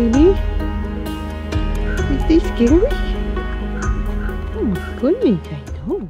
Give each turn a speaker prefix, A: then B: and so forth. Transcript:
A: baby. Is this scary? Oh my goodness, I know.